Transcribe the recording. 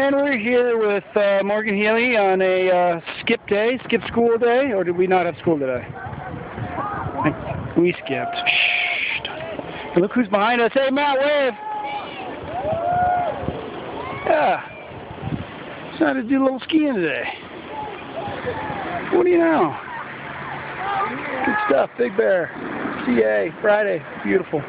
And we're here with uh, Morgan Healey on a uh, skip day, skip school day, or did we not have school today? We skipped. Shh. And look who's behind us. Hey, Matt, wave. Yeah. Decided to do a little skiing today. What do you know? Good stuff. Big Bear. CA. Friday. Beautiful.